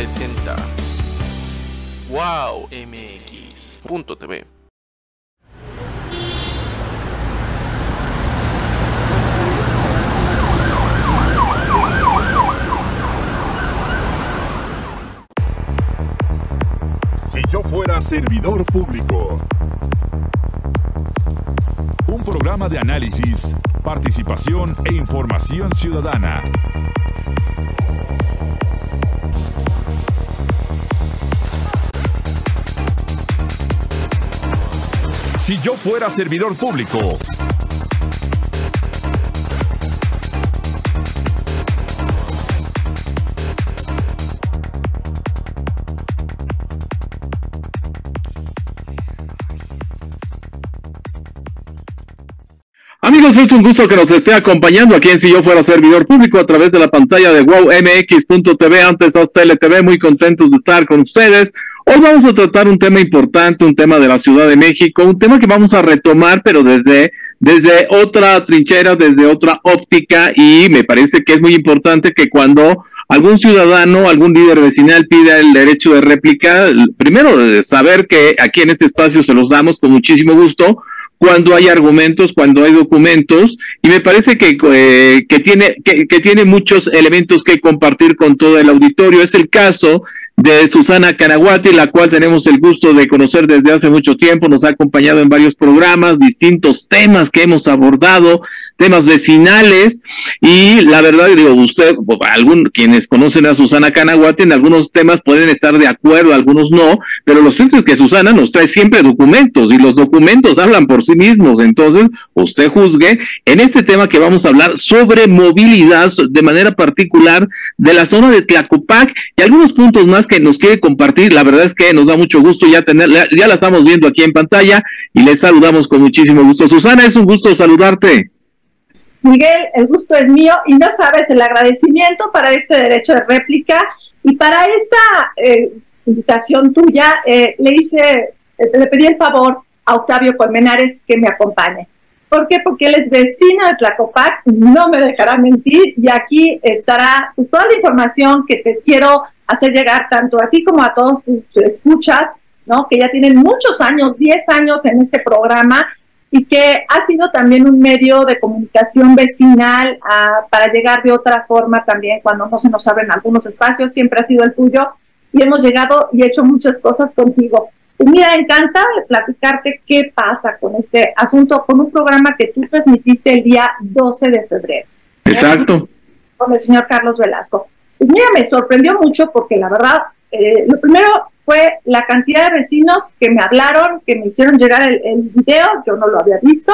presenta Wow MX.tv. Si yo fuera servidor público. Un programa de análisis, participación e información ciudadana. Si yo fuera servidor público. Amigos, es un gusto que nos esté acompañando aquí en Si Yo Fuera Servidor Público a través de la pantalla de WowMX.tv, antes hasta LTV, muy contentos de estar con ustedes. Hoy vamos a tratar un tema importante, un tema de la Ciudad de México, un tema que vamos a retomar, pero desde, desde otra trinchera, desde otra óptica, y me parece que es muy importante que cuando algún ciudadano, algún líder vecinal pida el derecho de réplica, primero saber que aquí en este espacio se los damos con muchísimo gusto, cuando hay argumentos, cuando hay documentos, y me parece que, eh, que, tiene, que, que, tiene muchos elementos que compartir con todo el auditorio. Es el caso de Susana Caraguati, la cual tenemos el gusto de conocer desde hace mucho tiempo, nos ha acompañado en varios programas, distintos temas que hemos abordado, temas vecinales, y la verdad, digo, usted, algún, quienes conocen a Susana Canaguati, en algunos temas pueden estar de acuerdo, algunos no, pero lo cierto es que Susana nos trae siempre documentos, y los documentos hablan por sí mismos, entonces, usted juzgue en este tema que vamos a hablar sobre movilidad, de manera particular, de la zona de Tlacopac, y algunos puntos más que nos quiere compartir, la verdad es que nos da mucho gusto ya tenerla, ya la estamos viendo aquí en pantalla, y le saludamos con muchísimo gusto. Susana, es un gusto saludarte. Miguel, el gusto es mío y no sabes el agradecimiento para este derecho de réplica y para esta eh, invitación tuya, eh, le hice, eh, le pedí el favor a Octavio Colmenares que me acompañe. ¿Por qué? Porque él es vecino de Tlacopac, no me dejará mentir y aquí estará pues, toda la información que te quiero hacer llegar tanto a ti como a todos tus escuchas, ¿no? Que ya tienen muchos años, 10 años en este programa y que ha sido también un medio de comunicación vecinal ah, para llegar de otra forma también cuando no se nos abren algunos espacios, siempre ha sido el tuyo y hemos llegado y hecho muchas cosas contigo. Y mira, encanta platicarte qué pasa con este asunto, con un programa que tú transmitiste el día 12 de febrero. Exacto. Con el señor Carlos Velasco. Y mira, me sorprendió mucho porque la verdad, eh, lo primero fue la cantidad de vecinos que me hablaron, que me hicieron llegar el, el video, yo no lo había visto.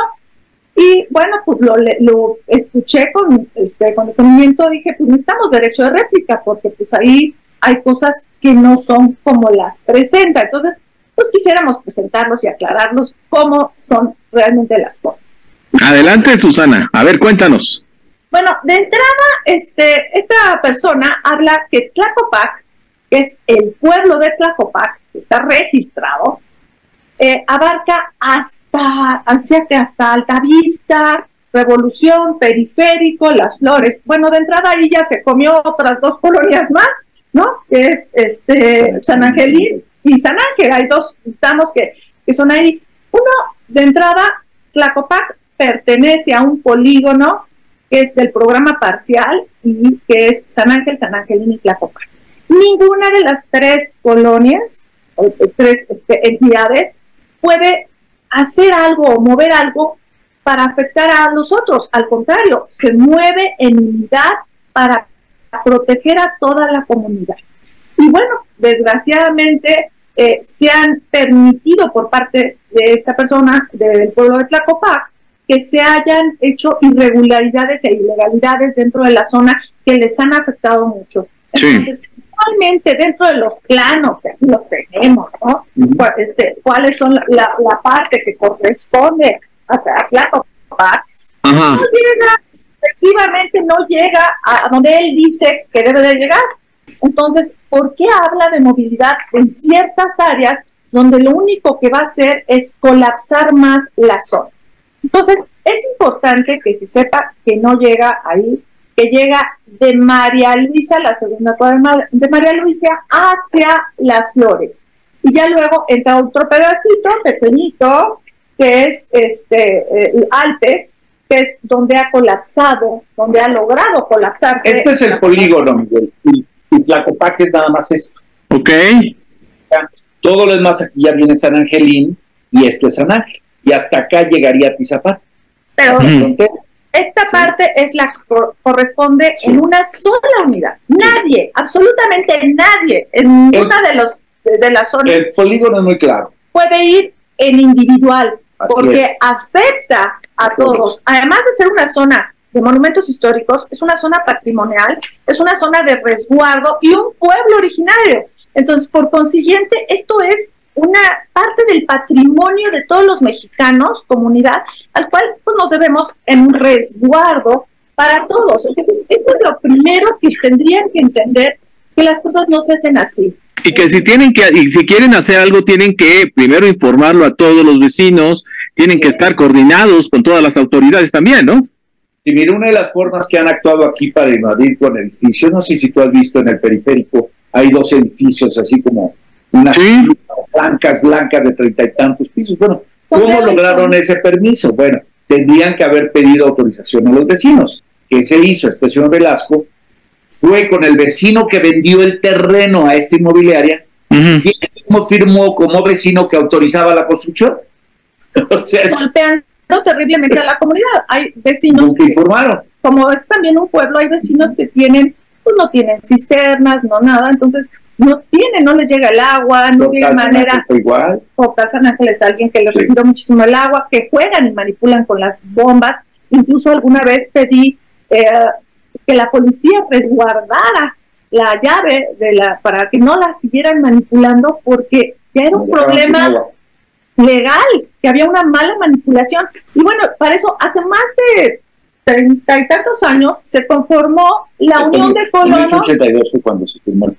Y bueno, pues lo, lo escuché con este con detenimiento, dije, pues necesitamos derecho de réplica, porque pues ahí hay cosas que no son como las presenta. Entonces, pues quisiéramos presentarlos y aclararlos cómo son realmente las cosas. Adelante, Susana. A ver, cuéntanos. Bueno, de entrada, este, esta persona habla que Tlacopac que es el pueblo de Tlacopac, que está registrado, eh, abarca hasta, hasta Altavista, Revolución, Periférico, Las Flores. Bueno, de entrada ahí ya se comió otras dos colonias más, ¿no? Que es este San Angelín y San Ángel. Hay dos estamos que, que son ahí. Uno, de entrada, Tlacopac pertenece a un polígono que es del programa parcial y que es San Ángel, San Angelín y Tlacopac ninguna de las tres colonias, o tres este, entidades, puede hacer algo o mover algo para afectar a los otros. Al contrario, se mueve en unidad para proteger a toda la comunidad. Y bueno, desgraciadamente eh, se han permitido por parte de esta persona del pueblo de Tlacopac que se hayan hecho irregularidades e ilegalidades dentro de la zona que les han afectado mucho. Entonces, Actualmente dentro de los planos que aquí los tenemos, ¿no? este, ¿Cuáles son la, la, parte que corresponde a, a no llega, efectivamente no llega a donde él dice que debe de llegar. Entonces, ¿por qué habla de movilidad en ciertas áreas donde lo único que va a hacer es colapsar más la zona? Entonces, es importante que se sepa que no llega ahí que llega de María Luisa, la segunda cuadra de María Luisa, hacia Las Flores. Y ya luego entra otro pedacito pequeñito, que es este eh, Alpes, que es donde ha colapsado, donde ha logrado colapsarse. Este es el polígono, Miguel. Y, y Tlacopaque es nada más esto. Ok. Todo lo demás aquí ya viene San Angelín y esto es San Ángel. Y hasta acá llegaría Tizapán. Pero Esta parte es la que cor- corresponde en una sola unidad. Nadie, absolutamente nadie, en ninguna de los de, las zonas El polígono es muy claro. puede ir en individual, Así porque es. afecta a todos. Además de ser una zona de monumentos históricos, es una zona patrimonial, es una zona de resguardo y un pueblo originario. Entonces, por consiguiente, esto es una parte del patrimonio de todos los mexicanos, comunidad, al cual pues, nos debemos en un resguardo para todos. Entonces, esto es lo primero que tendrían que entender, que las cosas no se hacen así. Y que si tienen que, y si quieren hacer algo, tienen que primero informarlo a todos los vecinos, tienen que estar coordinados con todas las autoridades también, ¿no? Y mira, una de las formas que han actuado aquí para invadir con edificios, no sé si tú has visto en el periférico, hay dos edificios así como unas Sí. blancas, blancas de treinta y tantos pisos. Bueno, ¿cómo lograron ese permiso? Bueno, tendrían que haber pedido autorización a los vecinos. ¿Qué se hizo? Este señor Velasco fue con el vecino que vendió el terreno a esta inmobiliaria y él mismo firmó como vecino que autorizaba la construcción. o sea, golpeando terriblemente a la comunidad. Hay vecinos, nunca que, informaron. como es también un pueblo, hay vecinos que tienen, pues no tienen cisternas, no nada, entonces no tienen, no les llega el agua, no Total, manera, igual. Portal San Ángel es alguien que les Sí. retiró muchísimo el agua, que juegan y manipulan con las bombas. Incluso alguna vez pedí eh, que la policía resguardara la llave de la para que no la siguieran manipulando porque ya era un problema legal, que había una mala manipulación. Y bueno, para eso, hace más de treinta y tantos años se conformó la Unión de En Colonos, 1982 fue cuando se firmó el.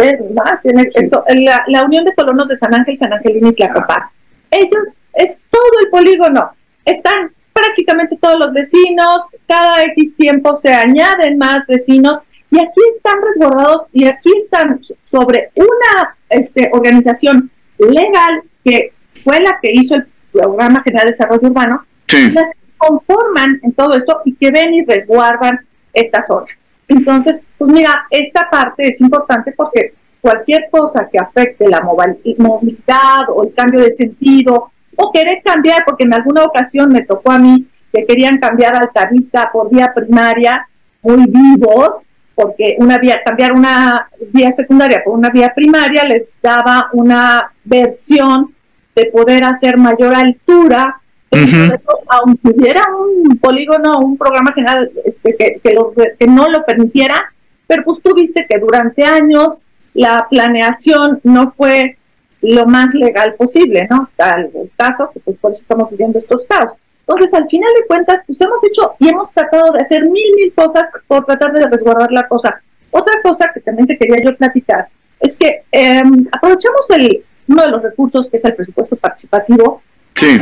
Es más, tiene esto, la, la Unión de Colonos de San Ángel, San Angelín y Tlacopac. Ellos, es todo el polígono, están prácticamente todos los vecinos, cada X tiempo se añaden más vecinos y aquí están resguardados y aquí están sobre una este, organización legal que fue la que hizo el Programa General de Desarrollo Urbano, Sí. las que conforman en todo esto y que ven y resguardan esta zona. Entonces, pues mira, esta parte es importante porque cualquier cosa que afecte la movilidad o el cambio de sentido o querer cambiar, porque en alguna ocasión me tocó a mí que querían cambiar altavista por vía primaria, muy vivos, porque una vía, cambiar una vía secundaria por una vía primaria les daba una versión de poder hacer mayor altura Ujú. entonces, aunque hubiera un polígono, un programa general este, que, que, lo- que no lo permitiera, pero pues tú viste que durante años la planeación no fue lo más legal posible, ¿no? Tal el caso, que pues por eso estamos viviendo estos casos. Entonces, al final de cuentas, pues hemos hecho y hemos tratado de hacer mil, mil cosas por tratar de resguardar la cosa. Otra cosa que también te quería yo platicar es que eh, aprovechamos el, uno de los recursos que es el presupuesto participativo Sí.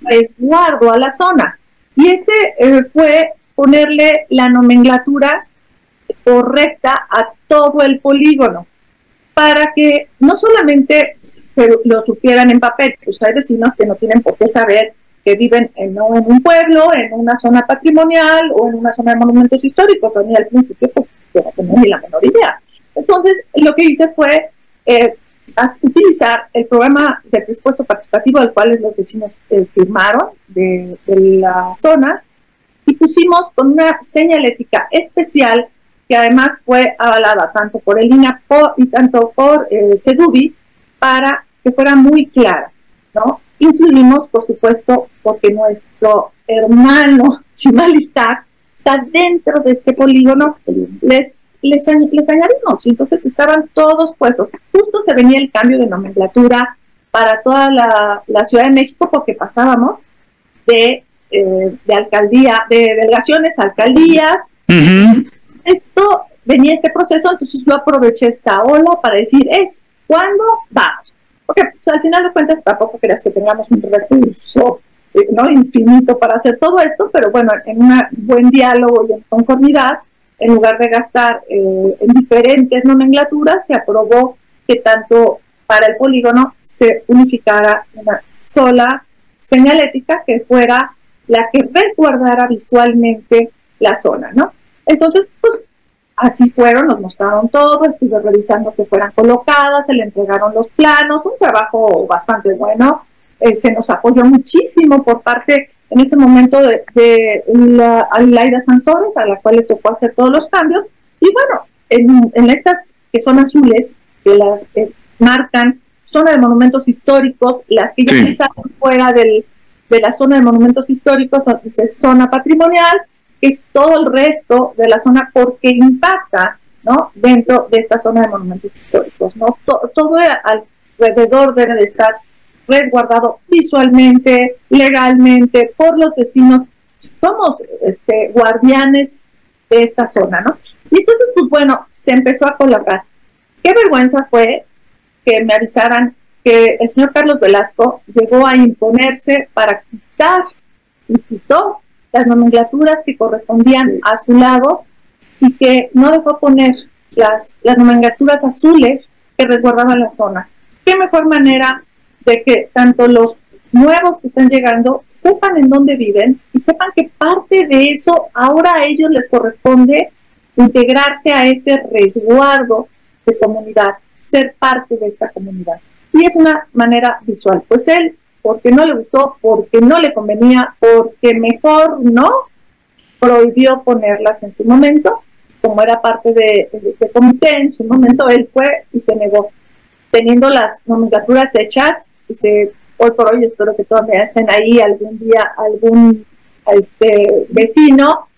Resguardo a la zona. Y ese eh, fue ponerle la nomenclatura correcta a todo el polígono para que no solamente se lo supieran en papel, pues hay vecinos que no tienen por qué saber que viven en, un pueblo, en una zona patrimonial o en una zona de monumentos históricos, mí al principio pues, no tenía ni la menor idea. Entonces, lo que hice fue eh, utilizar el programa de presupuesto participativo al cual los vecinos eh, firmaron de, las zonas y pusimos con una señalética especial que además fue avalada tanto por el INAPO y tanto por eh, para que fuera muy clara, ¿no? Incluimos, por supuesto, porque nuestro hermano Chimalistac está dentro de este polígono, les, les, les añadimos, y entonces estaban todos puestos. Justo se venía el cambio de nomenclatura para toda la, la Ciudad de México porque pasábamos de, eh, de alcaldía, de delegaciones a alcaldías, esto venía este proceso, entonces yo aproveché esta ola para decir, es cuando vamos. Porque pues, al final de cuentas tampoco creas que tengamos un recurso ¿no? infinito para hacer todo esto, pero bueno, en un buen diálogo y en conformidad, en lugar de gastar eh, en diferentes nomenclaturas, se aprobó que tanto para el polígono se unificara una sola señalética que fuera la que resguardara visualmente la zona, ¿no? Entonces, pues así fueron, nos mostraron todo, estuve revisando que fueran colocadas, se le entregaron los planos, un trabajo bastante bueno, eh, se nos apoyó muchísimo por parte en ese momento de, de la, Laida Sansores, a la cual le tocó hacer todos los cambios, y bueno, en, en estas que son azules, que la marcan zona de monumentos históricos, las que ya están fuera del, de la zona de monumentos históricos, es zona patrimonial, es todo el resto de la zona porque impacta ¿no? dentro de esta zona de monumentos históricos. ¿no? todo alrededor debe de estar resguardado visualmente, legalmente, por los vecinos. Somos este, guardianes de esta zona, ¿no? Y entonces, pues bueno, se empezó a colocar. Qué vergüenza fue que me avisaran que el señor Carlos Velasco llegó a imponerse para quitar y quitó las nomenclaturas que correspondían a su lado y que no dejó poner las, las nomenclaturas azules que resguardaban la zona. ¿Qué mejor manera de que tanto los nuevos que están llegando sepan en dónde viven y sepan que parte de eso ahora a ellos les corresponde integrarse a ese resguardo de comunidad, ser parte de esta comunidad. Y es una manera visual. Pues él porque no le gustó, porque no le convenía, porque mejor no, prohibió ponerlas en su momento, como era parte de, de, comité en su momento, él fue y se negó, teniendo las nomenclaturas hechas, se, hoy por hoy espero que todavía estén ahí algún día algún este vecino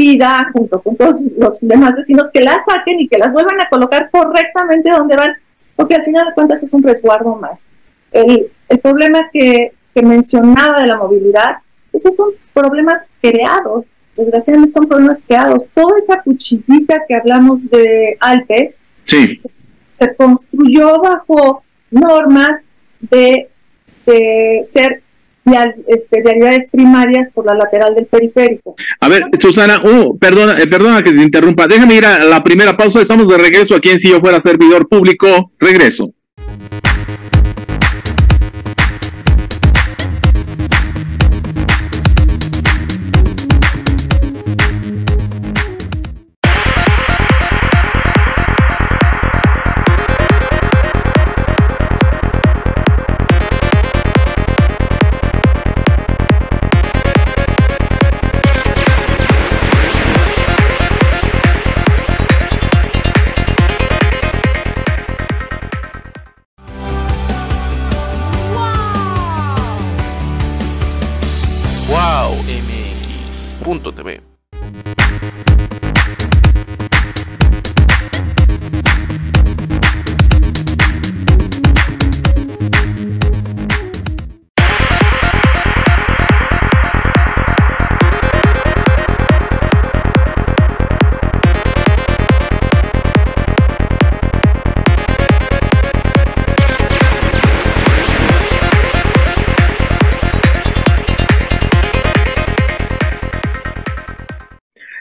pida junto con todos los demás vecinos que las saquen y que las vuelvan a colocar correctamente donde van, porque al final de cuentas es un resguardo más. El, el problema que, que, mencionaba de la movilidad, esos son problemas creados, desgraciadamente son problemas creados. Toda esa cuchillita que hablamos de Alpes sí. se construyó bajo normas de, de ser este, vialidades primarias por la lateral del periférico. A ver, Susana, uh, perdona, eh, perdona que te interrumpa. Déjame ir a la primera pausa. Estamos de regreso aquí en Si Yo Fuera Servidor Público. Regreso.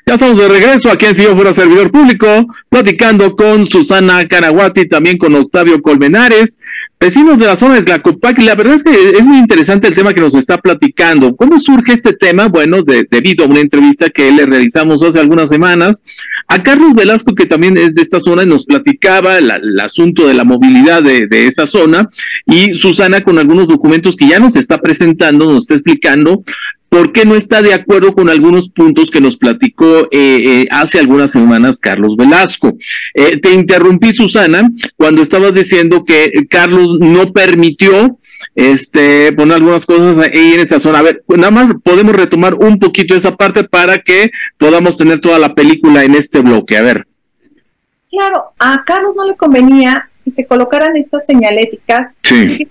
Ya estamos de regreso aquí en Si Yo Fuera Servidor Público, platicando con Susana Canaguati, también con Octavio Colmenares, vecinos de la zona de Tlacopac. Y la verdad es que es muy interesante el tema que nos está platicando. ¿Cómo surge este tema? Bueno, debido a una entrevista que le realizamos hace algunas semanas a Carlos Velasco, que también es de esta zona, y nos platicaba el asunto de la movilidad de, esa zona, y Susana con algunos documentos que ya nos está presentando, nos está explicando ¿Por qué no está de acuerdo con algunos puntos que nos platicó eh, eh, hace algunas semanas Carlos Velasco. Eh, te interrumpí, Susana, cuando estabas diciendo que Carlos no permitió este, poner algunas cosas ahí en esa zona. A ver, nada más podemos retomar un poquito esa parte para que podamos tener toda la película en este bloque. A ver. Claro, a Carlos no le convenía que se colocaran estas señaléticas. Sí.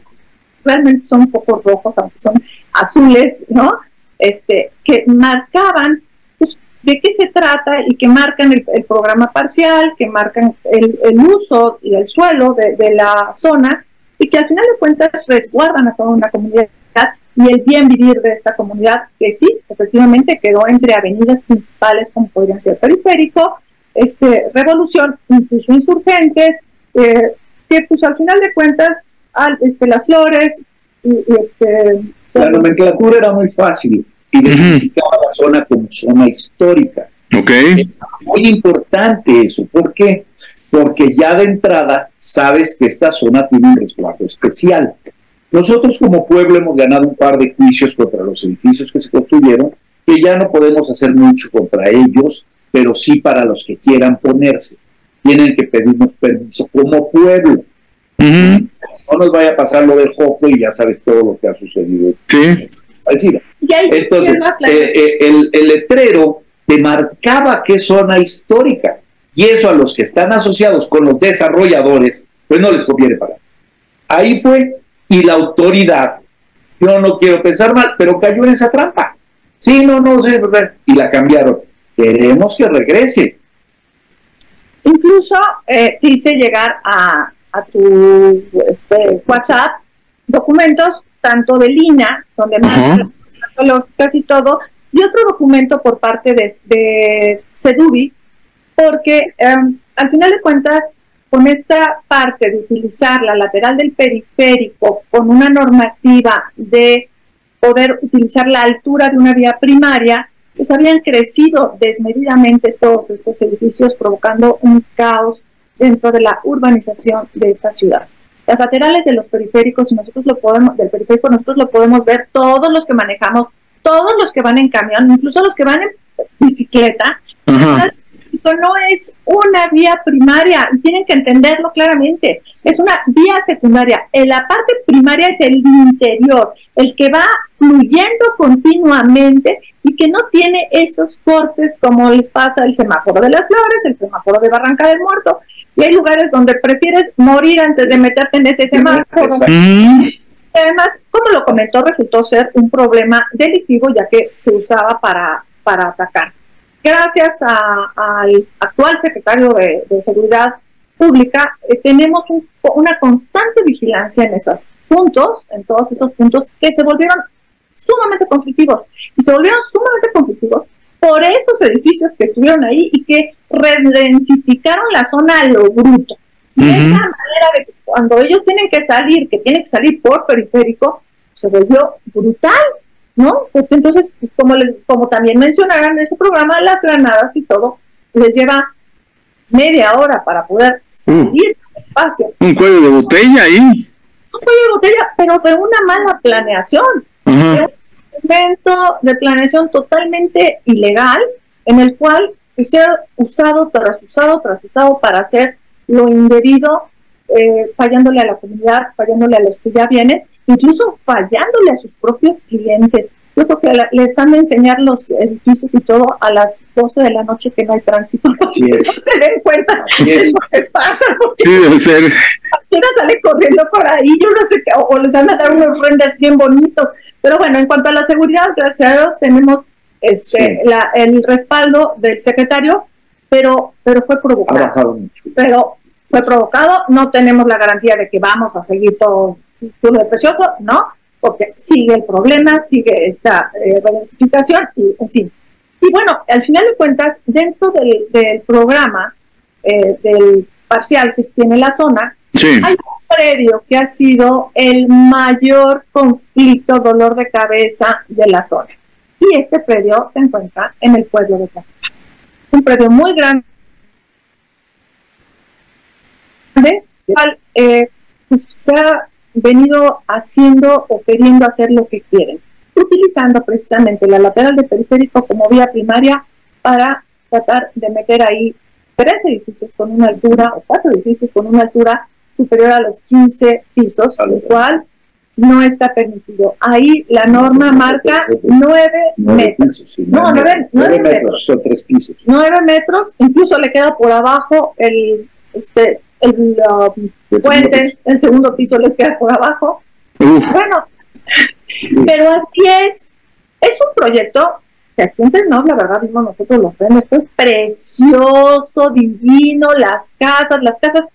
realmente son un poco rojos, aunque son azules, ¿no? Este, que marcaban pues, de qué se trata y que marcan el, programa parcial, que marcan el, uso y el suelo de, la zona y que al final de cuentas resguardan a toda una comunidad y el bien vivir de esta comunidad, que sí, efectivamente quedó entre avenidas principales como podrían ser Periférico, este, Revolución, incluso Insurgentes, eh, que pues al final de cuentas, este, las flores, y, este... La nomenclatura era muy fácil, identificaba la zona como zona histórica. Okay. Es muy importante eso, ¿por qué? Porque ya de entrada sabes que esta zona tiene un resguardo especial. Nosotros como pueblo hemos ganado un par de juicios contra los edificios que se construyeron, que ya no podemos hacer mucho contra ellos, pero sí para los que quieran ponerse. Tienen que pedirnos permiso como pueblo. No nos vaya a pasar lo del Joco y ya sabes todo lo que ha sucedido. Sí. Entonces, eh, eh, el, el letrero te marcaba qué zona histórica. Y eso a los que están asociados con los desarrolladores, pues no les conviene pagar. Ahí fue y la autoridad, yo no quiero pensar mal, pero cayó en esa trampa. Sí, no, no sé, y la cambiaron. Queremos que regrese. Incluso eh, quise llegar a, a tu este, WhatsApp documentos, tanto de Lina, donde más casi todo, y otro documento por parte de, de Sedubi, porque em, al final de cuentas con esta parte de utilizar la lateral del periférico con una normativa de poder utilizar la altura de una vía primaria, pues habían crecido desmedidamente todos estos edificios, provocando un caos dentro de la urbanización de esta ciudad. Las laterales de los periféricos, nosotros lo podemos, del periférico, nosotros lo podemos ver todos los que manejamos, todos los que van en camión, incluso los que van en bicicleta, no es una vía primaria y tienen que entenderlo claramente. Es una vía secundaria. En la parte primaria es el interior, el que va fluyendo continuamente y que no tiene esos cortes como les pasa el semáforo de las flores, el semáforo de Barranca del Muerto. Y hay lugares donde prefieres morir antes de meterte en ese semáforo. Además, como lo comentó, resultó ser un problema delictivo ya que se usaba para, para atacar gracias al actual secretario de, Seguridad Pública, eh, tenemos una constante vigilancia en esos puntos, en todos esos puntos que se volvieron sumamente conflictivos. Y se volvieron sumamente conflictivos por esos edificios que estuvieron ahí y que redensificaron la zona a lo bruto. Y esa manera de que cuando ellos tienen que salir, que tienen que salir por periférico, se volvió brutal ¿no? Porque entonces, como, les, como también mencionaron en ese programa, las granadas y todo, les lleva media hora para poder salir del espacio. Un cuello de botella ahí. Un cuello de botella, pero de una mala planeación. De un momento de planeación totalmente ilegal, en el cual se ha usado tras usado tras usado para hacer lo indebido, eh, fallándole a la comunidad, fallándole a los que ya vienen, incluso fallándole a sus propios clientes. Yo creo que les han de enseñar los edificios y todo a las 12 de la noche que no hay tránsito. Así es. No se den cuenta de lo que pasa. Sí, debe ser. Cualquiera sale corriendo por ahí, yo no sé qué, o, les van a dar unos renders bien bonitos. Pero bueno, en cuanto a la seguridad, gracias a Dios, tenemos este, la, el respaldo del secretario, pero, pero fue provocado. Mucho. Pero fue provocado, no tenemos la garantía de que vamos a seguir todo de precioso, ¿no? Porque sigue el problema, sigue esta eh, y en fin. Y bueno, al final de cuentas, dentro del, programa eh, del parcial que tiene la zona, hay predio que ha sido el mayor conflicto, dolor de cabeza de la zona. Y este predio se encuentra en el pueblo de Tlaxcala. Un predio muy grande, eh, pues, se ha venido haciendo o queriendo hacer lo que quieren, utilizando precisamente la lateral de periférico como vía primaria para tratar de meter ahí tres edificios con una altura o cuatro edificios con una altura superior a los 15 pisos, lo cual no está permitido. Ahí la norma marca 9 metros. no, 9, metros. Son tres pisos. 9 metros, incluso le queda por abajo el, este, el puente, el segundo piso les queda por abajo. Bueno, pero así es. Es un proyecto que aquí no, la verdad mismo nosotros lo vemos, esto es precioso, divino, las casas, las casas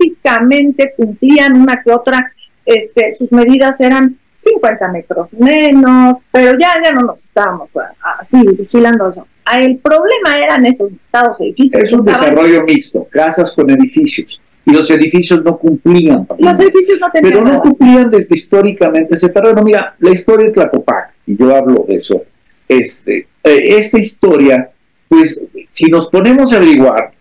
prácticamente cumplían una que otra, este, sus medidas eran 50 metros menos, pero ya, ya no nos estábamos así vigilando eso. Ah, el problema eran esos estados edificios. Es un desarrollo mixto, casas con edificios. Y los edificios no cumplían. Los edificios no tenían. Pero no cumplían desde históricamente ese terreno. Mira, la historia de Tlacopac, y yo hablo de eso, este, eh, esta historia, pues si nos ponemos a averiguar,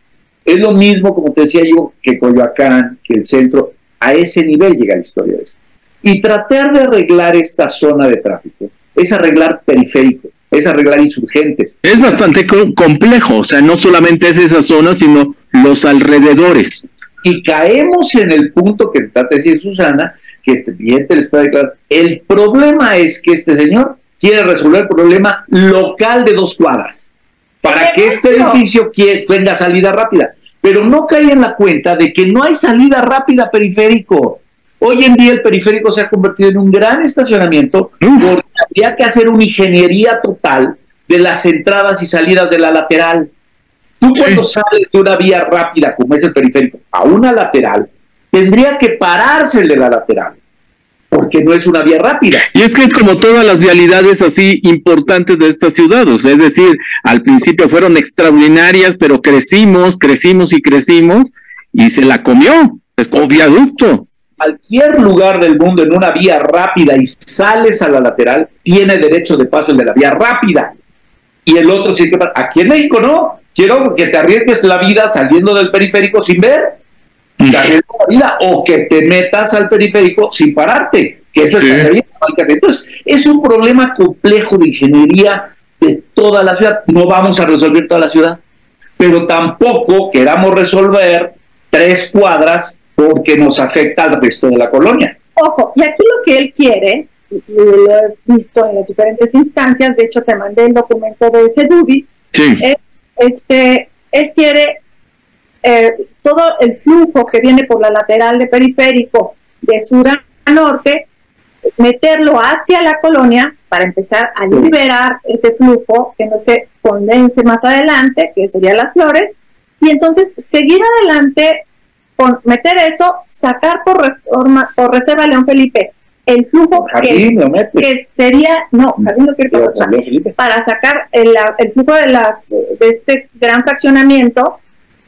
es lo mismo, como te decía yo, que Coyoacán, que el centro, a ese nivel llega la historia de esto. Y tratar de arreglar esta zona de tráfico es arreglar periférico, es arreglar insurgentes. Es bastante complejo, o sea, no solamente es esa zona, sino los alrededores. Y caemos en el punto que trata de decir Susana, que este cliente le está declarando. El problema es que este señor quiere resolver el problema local de dos cuadras para que este edificio tenga salida rápida. Pero no cae en la cuenta de que no hay salida rápida periférico. Hoy en día el periférico se ha convertido en un gran estacionamiento porque habría que hacer una ingeniería total de las entradas y salidas de la lateral. Tú cuando sales de una vía rápida como es el periférico a una lateral, tendría que pararse el de la lateral porque no es una vía rápida. Y es que es como todas las vialidades así importantes de esta ciudad, o sea, es decir, al principio fueron extraordinarias, pero crecimos, crecimos y crecimos y se la comió, es como viaducto. Cualquier lugar del mundo en una vía rápida y sales a la lateral, tiene derecho de paso el de la vía rápida. Y el otro que aquí en México no. Quiero que te arriesgues la vida saliendo del periférico sin ver o que te metas al periférico sin pararte, que eso es Entonces, es un problema complejo de ingeniería de toda la ciudad. No vamos a resolver toda la ciudad, pero tampoco queramos resolver tres cuadras porque nos afecta al resto de la colonia. Ojo, y aquí lo que él quiere, lo he visto en las diferentes instancias, de hecho te mandé el documento de ese sí. este, él quiere eh, todo el flujo que viene por la lateral de periférico de sur a norte, meterlo hacia la colonia para empezar a liberar ese flujo que no se condense más adelante, que serían las flores, y entonces seguir adelante con meter eso, sacar por reforma, por reserva León Felipe el flujo que, sería, no, para sacar el, el, flujo de las de este gran fraccionamiento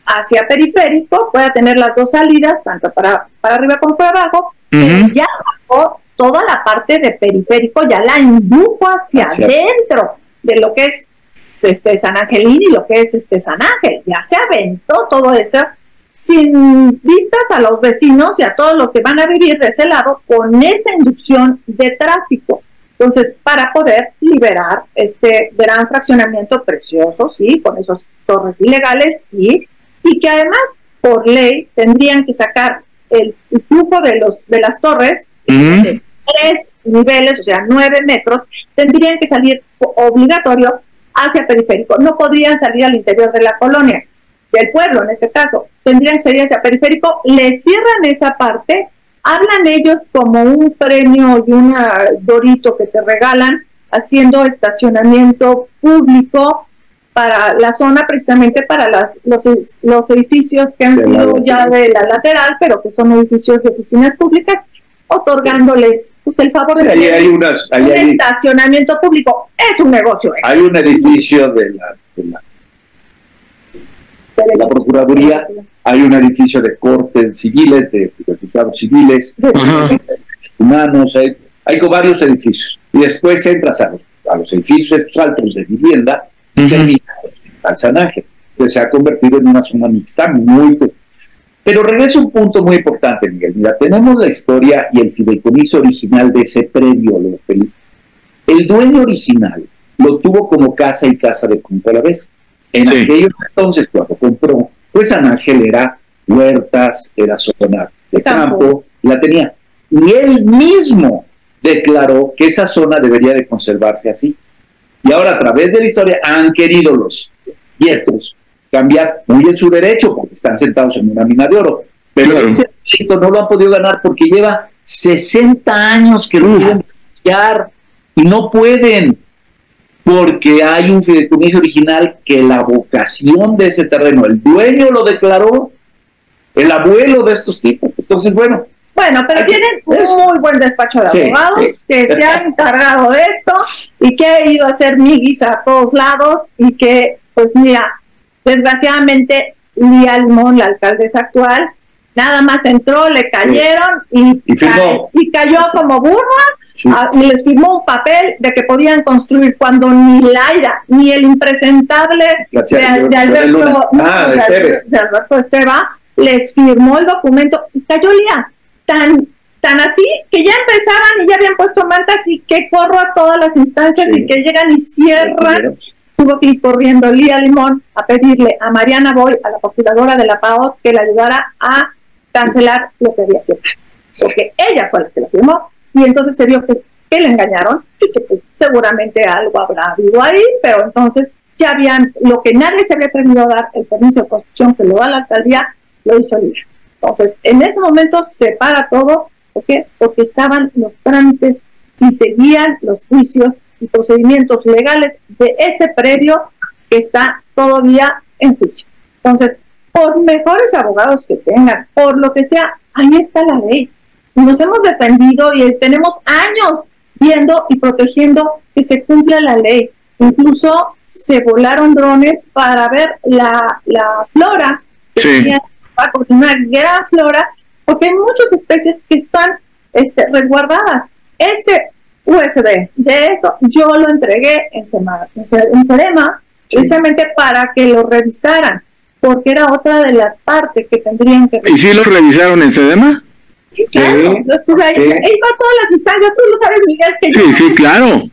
hacia periférico, pueda tener las dos salidas, tanto para, para arriba como para abajo, ya sacó toda la parte de periférico, ya la indujo hacia, adentro de lo que es este San Angelín y lo que es este San Ángel, ya se aventó todo eso sin vistas a los vecinos y a todos los que van a vivir de ese lado con esa inducción de tráfico. Entonces, para poder liberar este gran fraccionamiento precioso, sí, con esos torres ilegales, sí, y que además por ley tendrían que sacar el, flujo de los de las torres de tres niveles, o sea, nueve metros, tendrían que salir obligatorio hacia periférico. No podrían salir al interior de la colonia, del pueblo en este caso. Tendrían que salir hacia periférico, le cierran esa parte, hablan ellos como un premio y un dorito que te regalan haciendo estacionamiento público para la zona precisamente para las, los, los edificios que han sido ya de la lateral, pero que son edificios de oficinas públicas, otorgándoles pues, el favor de hay un estacionamiento público. Es un negocio. ¿eh? Hay un edificio de la, de la, Procuraduría, hay un edificio de cortes civiles, de, juzgados civiles, humanos, hay, hay varios edificios. Y después entras a los, a los edificios altos de vivienda al sanaje, que se ha convertido en una zona mixta muy... Pero regreso a un punto muy importante, Miguel. Mira, tenemos la historia y el fideicomiso original de ese predio, El dueño original lo tuvo como casa y casa de punto a la vez. En aquellos entonces, cuando compró, pues San Ángel era huertas, era zona de campo, la tenía. Y él mismo declaró que esa zona debería de conservarse así. Y ahora a través de la historia han querido los quietos cambiar muy en su derecho porque están sentados en una mina de oro. Pero ese derecho no lo han podido ganar porque lleva 60 años que lo quieren desarrollar y no pueden porque hay un fideicomiso original que la vocación de ese terreno, el dueño lo declaró, el abuelo de estos tipos. Entonces, bueno, Bueno, pero tienen un muy buen despacho de abogados que se ha encargado de esto y que ha ido a hacer miguis a todos lados y que, pues mira, desgraciadamente Lía Limón, la alcaldesa actual, nada más entró, le cayeron y, y, cayó como burra ah, y les firmó un papel de que podían construir cuando ni Laira ni el impresentable de, Alberto, ah, de, Alberto Esteba les firmó el documento y cayó Lía tan tan así que ya empezaban y ya habían puesto mantas y que corro a todas las instancias y que llegan y cierran tuvo que ir corriendo Lía Limón a pedirle a Mariana Boy, a la procuradora de la PAO, que le ayudara a cancelar lo que había firmado. Porque ella fue la que lo firmó y entonces se vio que, le engañaron y que pues, seguramente algo habrá habido ahí, pero entonces ya habían, lo que nadie se había atrevido a dar, el permiso de construcción que lo da la alcaldía, lo hizo Lía. Entonces, en ese momento se para todo, ¿por qué? Porque estaban los trámites y seguían los juicios y procedimientos legales de ese predio que está todavía en juicio. Entonces, por mejores abogados que tengan, por lo que sea, ahí está la ley. Nos hemos defendido y tenemos años viendo y protegiendo que se cumpla la ley. Incluso se volaron drones para ver la, la flora, sí. Una gran flora, porque hay muchas especies que están este, resguardadas. Ese USB. De eso yo lo entregué en, Sema, en Cerema precisamente para que lo revisaran, porque era otra de las partes que tendrían que revisar. ¿Y si lo revisaron en Sedema? Sí, claro, yo estuve ahí. Iba a todas las instancias, tú lo sabes, Miguel. Que sí, sí, claro.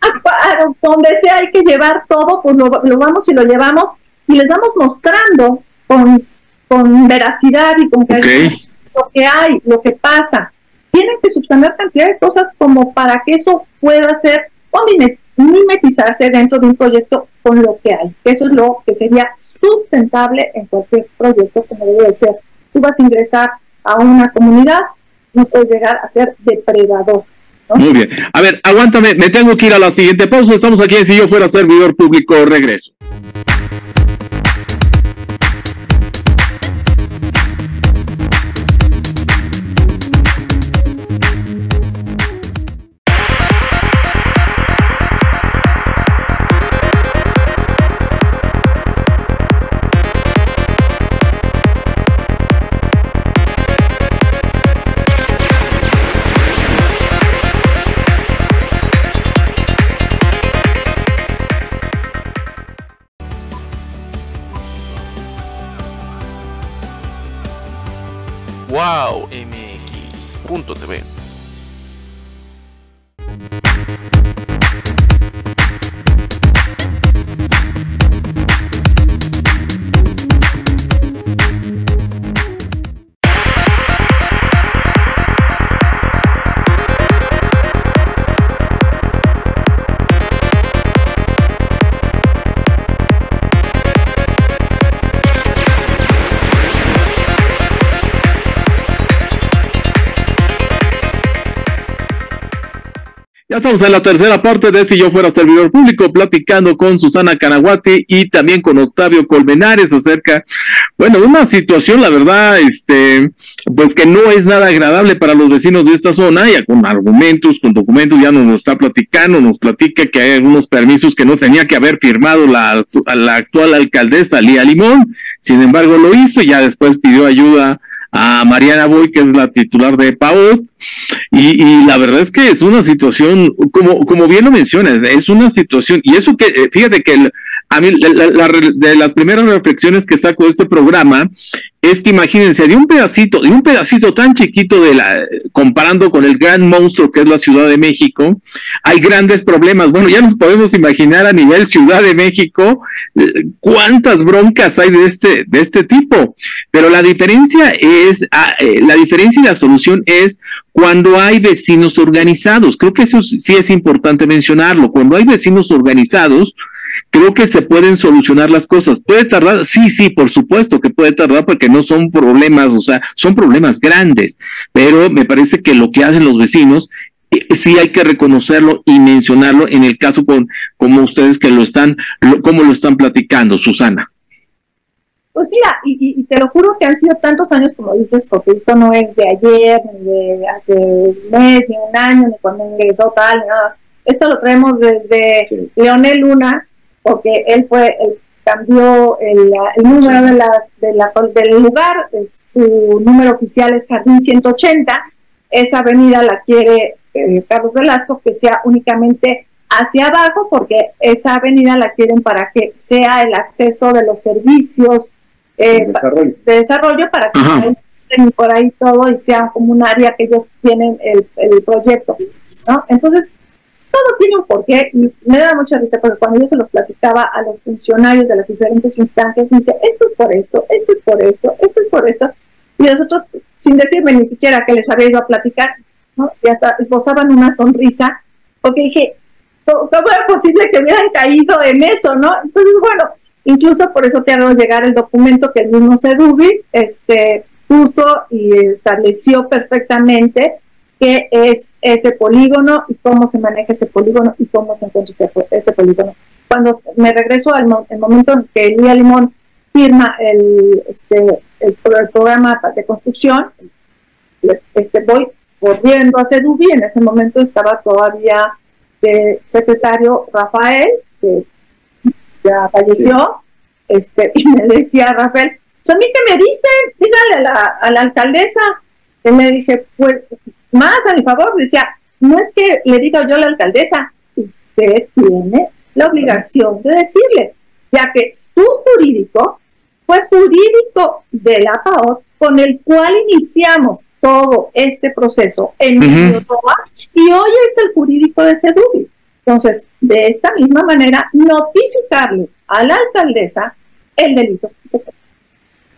A, donde sea hay que llevar todo, pues lo, lo, vamos y lo llevamos y les vamos mostrando con, con veracidad y con claridad lo que hay, lo que pasa tienen que subsanar cantidad de cosas como para que eso pueda ser o mimetizarse dentro de un proyecto con lo que hay. Eso es lo que sería sustentable en cualquier proyecto como debe ser. Tú vas a ingresar a una comunidad, no puedes llegar a ser depredador. Muy bien. A ver, aguántame, me tengo que ir a la siguiente pausa. Estamos aquí en Si yo fuera servidor público, regreso. www.tv estamos en la tercera parte de Si yo fuera servidor público, platicando con Susana Canaguati y también con Octavio Colmenares acerca, bueno, una situación, la verdad, este, pues que no es nada agradable para los vecinos de esta zona, ya con argumentos, con documentos, ya nos está platicando, nos platica que hay algunos permisos que no tenía que haber firmado la, la actual alcaldesa Lía Limón, sin embargo lo hizo, y ya después pidió ayuda a Mariana Boy, que es la titular de PAUT, y, y, la verdad es que es una situación, como, como bien lo mencionas, es una situación, y eso que, eh, fíjate que el, a mí, de las primeras reflexiones que saco de este programa es que imagínense, de un pedacito, de un pedacito tan chiquito de la, comparando con el gran monstruo que es la Ciudad de México, hay grandes problemas. Bueno, ya nos podemos imaginar a nivel Ciudad de México eh, cuántas broncas hay de este, de este tipo. Pero la diferencia es, ah, eh, la diferencia y la solución es cuando hay vecinos organizados. Creo que eso sí es importante mencionarlo. Cuando hay vecinos organizados, creo que se pueden solucionar las cosas. ¿Puede tardar? Sí, sí, por supuesto que puede tardar porque no son problemas, o sea, son problemas grandes, pero me parece que lo que hacen los vecinos eh, sí hay que reconocerlo y mencionarlo en el caso con como ustedes que lo están, como lo están platicando, Susana. pues mira, y, te lo juro que han sido tantos años, como dices, porque esto no es de ayer, ni de hace un mes, ni un año, ni cuando ingresó tal, nada. Esto lo traemos desde Leonel Luna, porque él fue el cambió el, número de la, de la, del lugar, su número oficial es Jardín 180, esa avenida la quiere eh, Carlos Velasco que sea únicamente hacia abajo, porque esa avenida la quieren para que sea el acceso de los servicios eh, de, desarrollo. para que estén por ahí todo y sea como un área que ellos tienen el, el proyecto. ¿no? Entonces, todo tiene un porqué y me da mucha risa porque cuando yo se los platicaba a los funcionarios de las diferentes instancias, me dice, esto es por esto, esto es por esto, esto es por esto. Y nosotros, sin decirme ni siquiera que les había ido a platicar, ¿no? y hasta esbozaban una sonrisa, porque dije, ¿cómo, era posible que hubieran caído en eso? no Entonces, bueno, incluso por eso te hago llegar el documento que el mismo CEDUBI este, puso y estableció perfectamente qué es ese polígono y cómo se maneja ese polígono y cómo se encuentra este, este polígono. Cuando me regreso al momento en que Lía Limón firma el, este, el, programa de construcción, este, voy volviendo a CEDUBI, en ese momento estaba todavía el secretario Rafael, que ya falleció, este, y me decía Rafael, pues a mí que me dicen, dígale a la, a la alcaldesa, y me dije, pues más a mi favor, decía, no es que le diga yo a la alcaldesa, usted tiene la obligación de decirle, ya que su jurídico fue jurídico de la PAO con el cual iniciamos todo este proceso en uh y hoy es el jurídico de Sedubi. Entonces, de esta misma manera, notificarle a la alcaldesa el delito que se comete.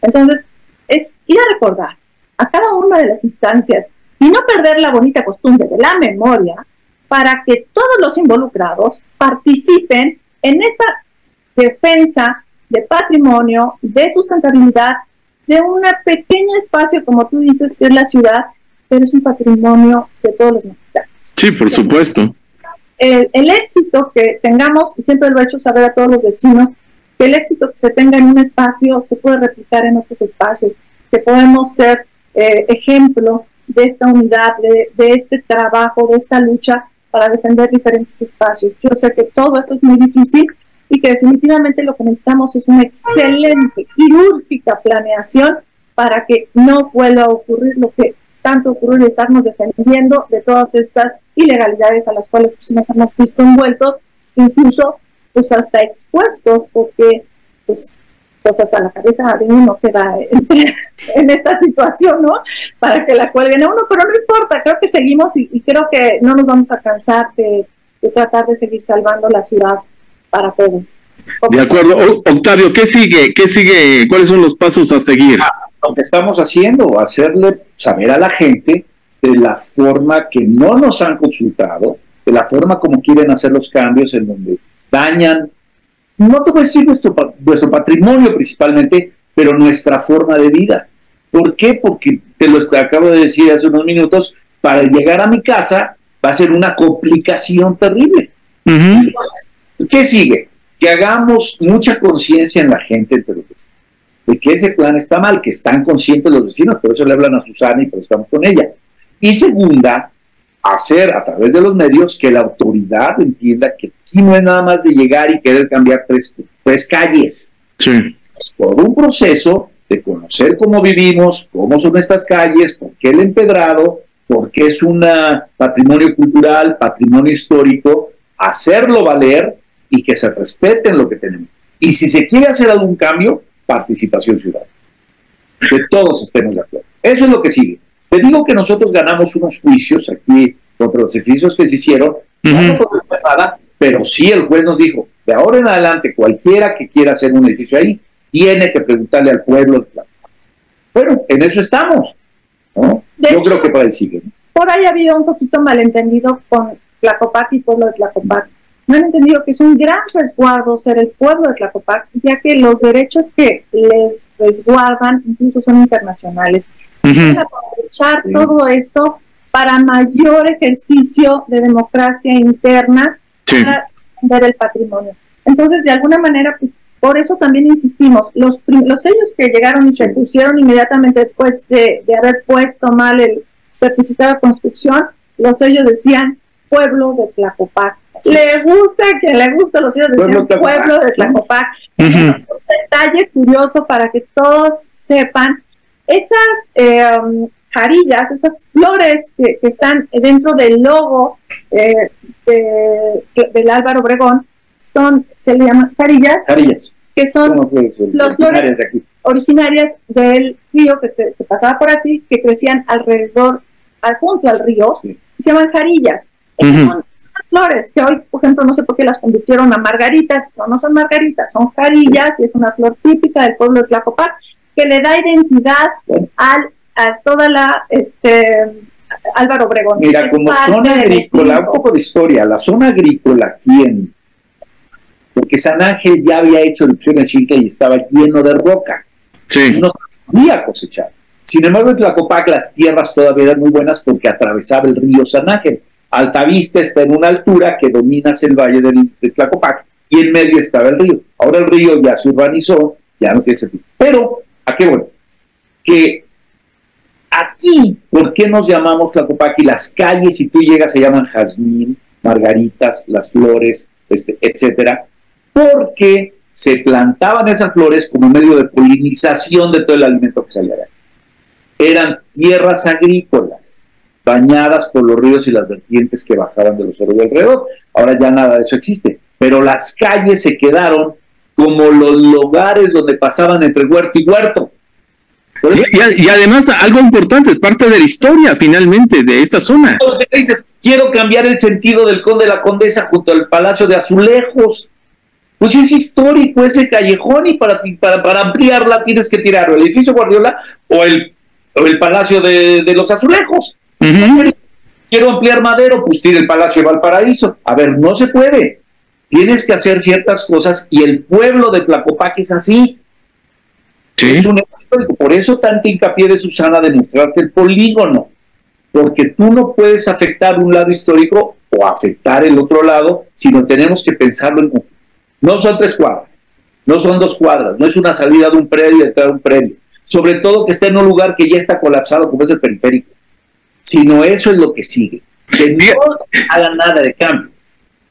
Entonces, es ir a recordar a cada una de las instancias y no perder la bonita costumbre de la memoria para que todos los involucrados participen en esta defensa de patrimonio, de sustentabilidad, de un pequeño espacio, como tú dices, que es la ciudad, pero es un patrimonio de todos los mexicanos. Sí, por supuesto. El, éxito que tengamos, y siempre lo he hecho saber a todos los vecinos, que el éxito que se tenga en un espacio se puede replicar en otros espacios, que podemos ser eh, ejemplo de esta unidad, de, este trabajo, de esta lucha para defender diferentes espacios. Yo sé que todo esto es muy difícil y que definitivamente lo que necesitamos es una excelente, quirúrgica planeación para que no vuelva a ocurrir lo que tanto ocurre y estarnos defendiendo de todas estas ilegalidades a las cuales pues, nos hemos visto envueltos, incluso pues hasta expuestos, porque pues pues hasta la cabeza de uno queda en, esta situación, ¿no? Para que la cuelguen a uno, pero no importa, creo que seguimos y, creo que no nos vamos a cansar de, tratar de seguir salvando la ciudad para todos. De acuerdo. Octavio, ¿qué sigue? ¿Qué sigue? ¿Cuáles son los pasos a seguir? Ah, lo que estamos haciendo, hacerle saber a la gente de la forma que no nos han consultado, de la forma como quieren hacer los cambios en donde dañan no te voy a decir nuestro, nuestro patrimonio principalmente, pero nuestra forma de vida. ¿Por qué? Porque te lo acabo de decir hace unos minutos, para llegar a mi casa va a ser una complicación terrible. ¿Qué sigue? Que hagamos mucha conciencia en la gente de que ese plan está mal, que están conscientes los vecinos, por eso le hablan a Susana y por eso estamos con ella. Y segunda, hacer a través de los medios que la autoridad entienda que aquí no es nada más de llegar y querer cambiar tres, tres calles. Sí. Es por un proceso de conocer cómo vivimos, cómo son estas calles, por qué el empedrado, por qué es un patrimonio cultural, patrimonio histórico, hacerlo valer y que se respeten lo que tenemos. Y si se quiere hacer algún cambio, participación ciudadana. Que todos estemos de acuerdo. Eso es lo que sigue. Te digo que nosotros ganamos unos juicios aquí contra los edificios que se hicieron, no por nada, pero sí el juez nos dijo, de ahora en adelante cualquiera que quiera hacer un edificio ahí, tiene que preguntarle al pueblo. Bueno, en eso estamos. Yo creo que para el sigue. Por ahí ha habido un poquito malentendido con Tlacopac y pueblo de Tlacopac. No han entendido que es un gran resguardo ser el pueblo de Tlacopac, ya que los derechos que les resguardan incluso son internacionales aprovechar todo esto para mayor ejercicio de democracia interna para ver el patrimonio. Entonces, de alguna manera, pues, Por eso también insistimos, los, los sellos que llegaron y se pusieron inmediatamente después de, de haber puesto mal el certificado de construcción, los sellos decían pueblo de Tlacopac. Le gusta que le gusta los sellos decían pueblo, de Tlacopac. Un detalle curioso para que todos sepan, esas eh, um, jarillas, esas flores que, están dentro del logo eh, del Álvaro Obregón, son, se le llaman jarillas, jarillas. que son las flores originarias del río que, pasaba por aquí, que crecían alrededor, al junto al río, se llaman jarillas. Son flores que hoy, por ejemplo, no sé por qué las convirtieron a margaritas, no, no son margaritas, son jarillas y es una flor típica del pueblo de Tlacopac que le da identidad al, a toda la este, Álvaro Obregón. Mira, como zona agrícola, un poco de historia, la zona agrícola aquí en porque San Ángel ya había hecho erupción en Chile y estaba lleno de roca. Sí. No podía cosechar. Sin embargo, en Tlacopac las tierras todavía eran muy buenas porque atravesaba el río San Ángel. Altavista está en una altura que domina el valle del, de Tlacopac y en medio estaba el río. Ahora el río ya se urbanizó, ya no tiene sentido. Pero, ¿a qué bueno? Que aquí, ¿por qué nos llamamos Tlacopac? Y las calles, si tú llegas, se llaman jazmín, margaritas, las flores, este, etcétera, porque se plantaban esas flores como medio de polinización de todo el alimento que salía de ahí. Eran tierras agrícolas, bañadas por los ríos y las vertientes que bajaban de los cerros de alrededor. Ahora ya nada de eso existe, pero las calles se quedaron como los lugares donde pasaban entre huerto y huerto. Y, además, algo importante, es parte de la historia finalmente de esa zona. Entonces dices, quiero cambiar el sentido del conde de la condesa junto al Palacio de Azulejos. Pues es histórico ese callejón y para, para, para ampliarla tienes que tirar o el edificio Guardiola o el, el Palacio de, los Azulejos. Quiero ampliar Madero, pues tira el Palacio de Valparaíso. A ver, no se puede. Tienes que hacer ciertas cosas y el pueblo de Tlacopac es así. Es un histórico. Por eso tanto hincapié de Susana de mostrarte el polígono. Porque tú no puedes afectar un lado histórico o afectar el otro lado, sino tenemos que pensarlo en no son tres cuadras, no son dos cuadras, no es una salida de un predio y entrar a un predio. Sobre todo que esté en un lugar que ya está colapsado como es el periférico. Sino eso es lo que sigue. Que no haga nada de cambio.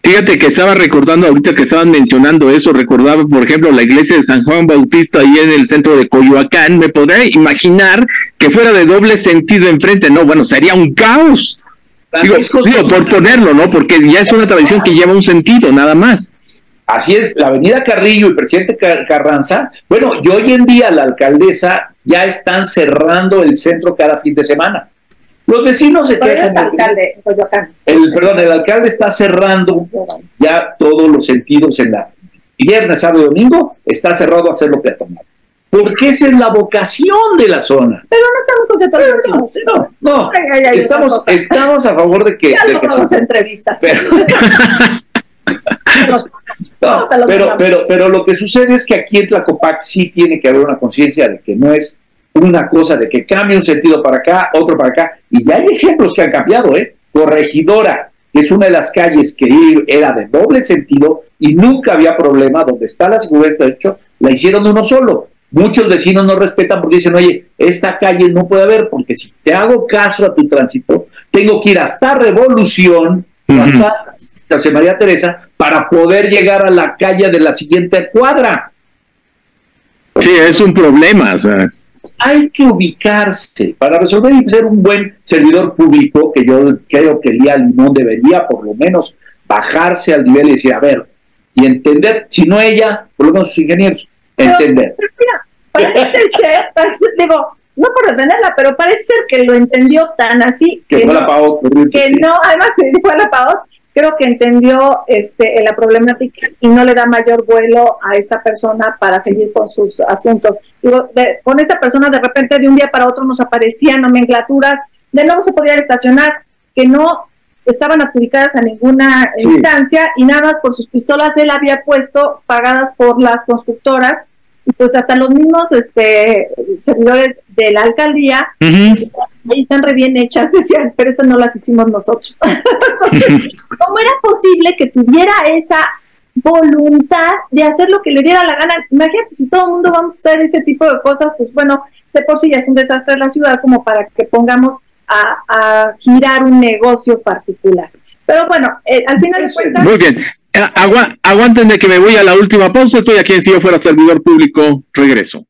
Fíjate que estaba recordando ahorita que estaban mencionando eso, recordaba por ejemplo la iglesia de San Juan Bautista ahí en el centro de Coyoacán, me podría imaginar que fuera de doble sentido enfrente, no, bueno, sería un caos. Digo, digo, por ponerlo, ¿no? Porque ya es una tradición que lleva un sentido, nada más. Así es, la avenida Carrillo y presidente Carranza, bueno, y hoy en día la alcaldesa ya están cerrando el centro cada fin de semana. Los vecinos se quejan. alcalde, el, perdón, el alcalde está cerrando ya todos los sentidos en la viernes, sábado y domingo, está cerrado a hacerlo peatonal. Porque esa es la vocación de la zona. Pero no estamos contentos No, no, no. estamos, estamos a favor de que. Ya de que entrevistas. pero, pero, pero lo que sucede es que aquí en Tlacopac sí tiene que haber una conciencia de que no es una cosa de que cambie un sentido para acá, otro para acá, y ya hay ejemplos que han cambiado, ¿eh? Corregidora, que es una de las calles que era de doble sentido y nunca había problema, donde está la seguridad de hecho, la hicieron uno solo. Muchos vecinos no respetan porque dicen, oye, esta calle no puede haber, porque si te hago caso a tu tránsito, tengo que ir hasta Revolución, hasta José María Teresa para poder llegar a la calle de la siguiente cuadra. Sí, es un problema. Hay que ubicarse para resolver y ser un buen servidor público, que yo creo que Lía Limón debería por lo menos bajarse al nivel y decir, a ver, y entender, si no ella, por lo menos sus ingenieros, entender. parece ser, digo, no por defenderla, pero parece ser que lo entendió tan así que, no, la que no, además que fue la PAOT, creo que entendió este, la problemática y no le da mayor vuelo a esta persona para seguir con sus asuntos. Digo, con esta persona de repente de un día para otro nos aparecían nomenclaturas de no se podía estacionar, que no estaban adjudicadas a ninguna instancia y nada más por sus pistolas él había puesto pagadas por las constructoras y pues hasta los mismos este servidores de la alcaldía ahí están re bien hechas decían pero estas no las hicimos nosotros. Cómo era posible que tuviera esa voluntad de hacer lo que le diera la gana. Imagínate, si todo el mundo vamos a hacer ese tipo de cosas, pues bueno, de por sí ya es un desastre la ciudad como para que pongamos a, girar un negocio particular. Pero bueno, eh, al final de cuentas... Muy bien. Eh, aguanten de que me voy a la última pausa. Estoy aquí en Si yo fuera servidor público. Regreso.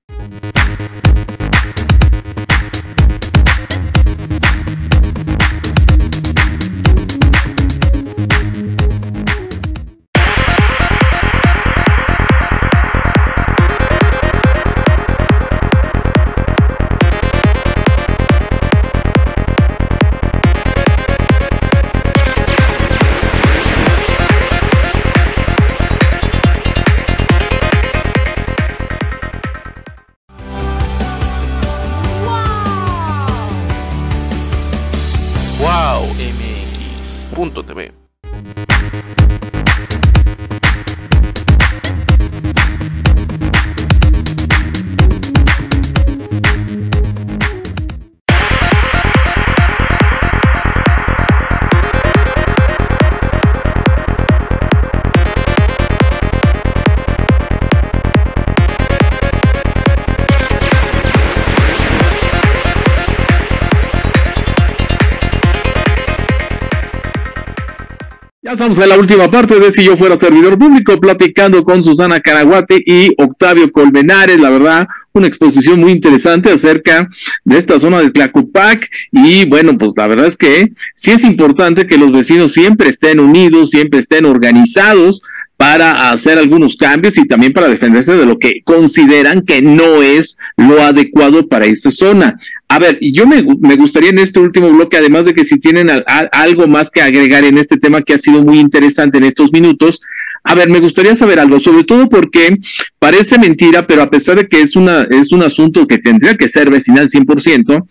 Ya estamos en la última parte de Si yo fuera servidor público, platicando con Susana Caraguate y Octavio Colmenares, la verdad, una exposición muy interesante acerca de esta zona de Tlacupac y bueno, pues la verdad es que sí es importante que los vecinos siempre estén unidos, siempre estén organizados para hacer algunos cambios y también para defenderse de lo que consideran que no es lo adecuado para esa zona. A ver, yo me, me, gustaría en este último bloque, además de que si tienen algo más que agregar en este tema que ha sido muy interesante en estos minutos, a ver, me gustaría saber algo, sobre todo porque parece mentira, pero a pesar de que es, una, es un asunto que tendría que ser vecinal 100%,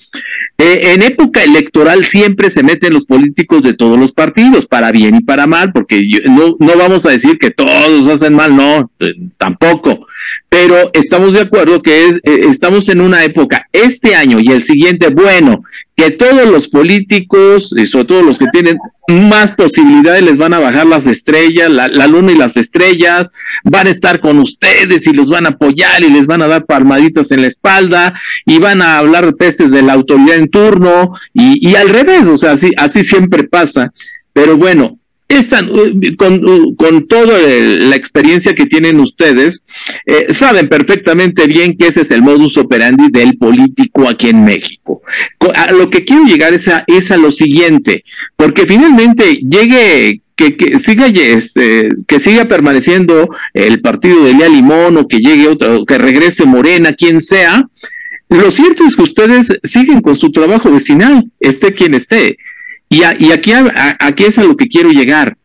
eh, en época electoral siempre se meten los políticos de todos los partidos, para bien y para mal, porque no, no vamos a decir que todos hacen mal, no, eh, tampoco. Pero estamos de acuerdo que es, eh, estamos en una época, este año y el siguiente, bueno, que todos los políticos, y sobre todo los que tienen más posibilidades, les van a bajar las estrellas, la, la, luna y las estrellas, van a estar con ustedes y los van a apoyar y les van a dar palmaditas en la espalda y van a hablar de pestes de la autoridad en turno y, y al revés, o sea, así, así siempre pasa. Pero bueno, están, con, con toda la experiencia que tienen ustedes, eh, saben perfectamente bien que ese es el modus operandi del político aquí en México. A lo que quiero llegar es a, es a lo siguiente, porque finalmente llegue que, que siga este, que siga permaneciendo el partido de Lea Limón o que llegue otro, que regrese Morena, quien sea, lo cierto es que ustedes siguen con su trabajo vecinal, esté quien esté. Y, y aquí, aquí es a lo que quiero llegar.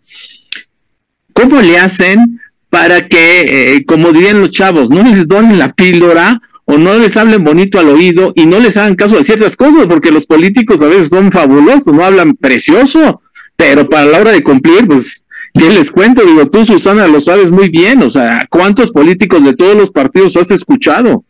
¿Cómo le hacen para que, eh, como dirían los chavos, no les donen la píldora o no les hablen bonito al oído y no les hagan caso de ciertas cosas? Porque los políticos a veces son fabulosos, no hablan precioso, pero para la hora de cumplir, pues, ¿qué les cuento? Digo, tú, Susana, lo sabes muy bien. O sea, ¿cuántos políticos de todos los partidos has escuchado?